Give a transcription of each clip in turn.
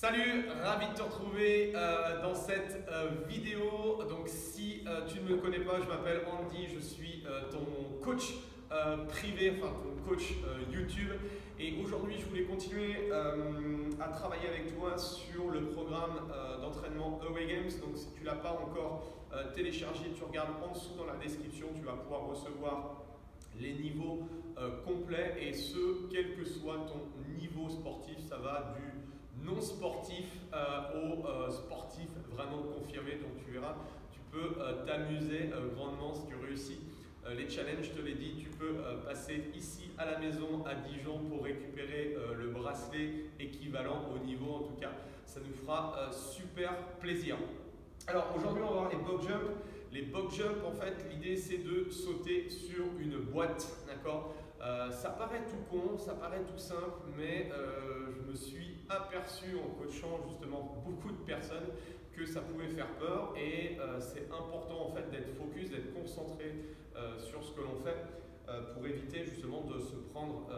Salut, ravi de te retrouver euh, dans cette euh, vidéo. Donc si euh, tu ne me connais pas, je m'appelle Andy, je suis ton coach privé, enfin ton coach YouTube. Et aujourd'hui, je voulais continuer à travailler avec toi sur le programme d'entraînement Away Games. Donc si tu ne l'as pas encore téléchargé, tu regardes en dessous dans la description, tu vas pouvoir recevoir les niveaux complets et ce, quel que soit ton niveau sportif, ça va du non sportif euh, aux euh, sportifs vraiment confirmés. Donc tu verras, tu peux euh, t'amuser grandement si tu réussis les challenges, je te l'ai dit, tu peux passer ici à la maison à Dijon pour récupérer le bracelet équivalent au niveau en tout cas. Ça nous fera super plaisir. Alors aujourd'hui on va voir les box jump. Les box jump en fait l'idée c'est de sauter sur une boîte, d'accord? Ça paraît tout con, ça paraît tout simple, mais aperçu en coachant justement beaucoup de personnes que ça pouvait faire peur et euh, c'est important en fait d'être focus, d'être concentré euh, sur ce que l'on fait euh, pour éviter justement de se prendre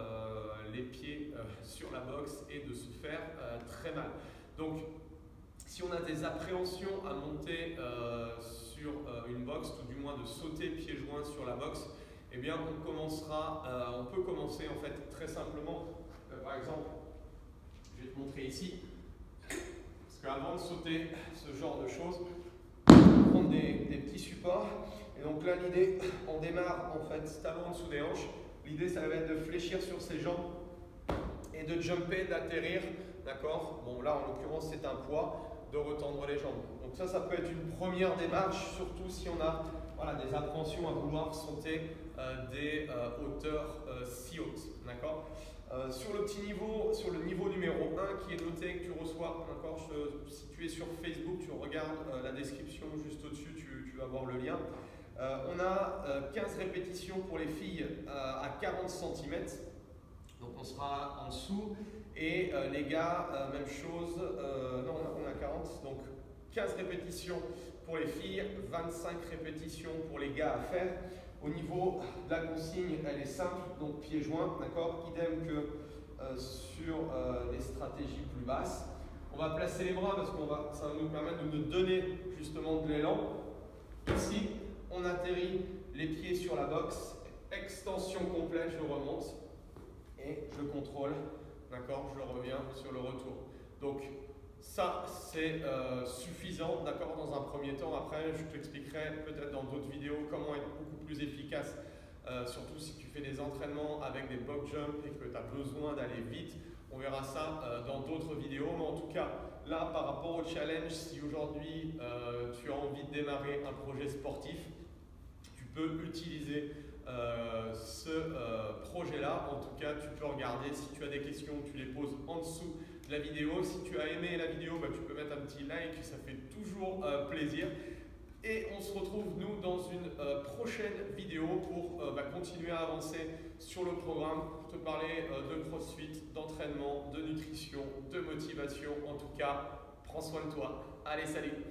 les pieds sur la boxe et de se faire très mal. Donc si on a des appréhensions à monter sur une boxe, ou du moins de sauter pieds joints sur la boxe, eh bien on commencera, on peut commencer en fait très simplement, par exemple je vais te montrer ici. Parce qu'avant de sauter ce genre de choses, on va prendre des, petits supports. Et donc là, l'idée, on démarre en fait talon en dessous des hanches. L'idée, ça va être de fléchir sur ses jambes et de jumper, d'atterrir. D'accord? Bon, là, en l'occurrence, c'est un poids, de retendre les jambes. Donc ça, ça peut être une première démarche, surtout si on a voilà, des appréhensions à vouloir sauter euh, des euh, hauteurs euh, si hautes. D'accord? Sur le petit niveau, sur le niveau numéro 1 qui est noté, que tu reçois, encore, si tu es sur Facebook, tu regardes la description juste au-dessus, tu, vas voir le lien. on a 15 répétitions pour les filles à 40 cm, donc on sera en dessous. Et les gars, même chose, non, on a, on a 40, donc 15 répétitions pour les filles, 25 répétitions pour les gars à faire. Au niveau de la consigne, elle est simple, donc pieds joints, d'accord? Idem que euh, sur euh, les stratégies plus basses. On va placer les bras parce que ça va nous permettre de nous donner justement de l'élan. Ici, on atterrit les pieds sur la boxe, extension complète, je remonte je contrôle, d'accord Je reviens sur le retour. Donc, ça, c'est euh, suffisant, d'accord, dans un premier temps. Après, je t'expliquerai peut-être dans d'autres vidéos comment être beaucoup plus efficace, euh, surtout si tu fais des entraînements avec des box jumps et que tu as besoin d'aller vite. On verra ça euh, dans d'autres vidéos. Mais en tout cas, là, par rapport au challenge, si aujourd'hui tu as envie de démarrer un projet sportif, tu peux utiliser ce projet-là. En tout cas, tu peux regarder. Si tu as des questions, tu les poses en dessous la vidéo. Si tu as aimé la vidéo, bah, tu peux mettre un petit like, ça fait toujours euh, plaisir. Et on se retrouve nous dans une euh, prochaine vidéo pour euh, bah, continuer à avancer sur le programme, pour te parler de crossfit, d'entraînement, de nutrition, de motivation. En tout cas, prends soin de toi. Allez, salut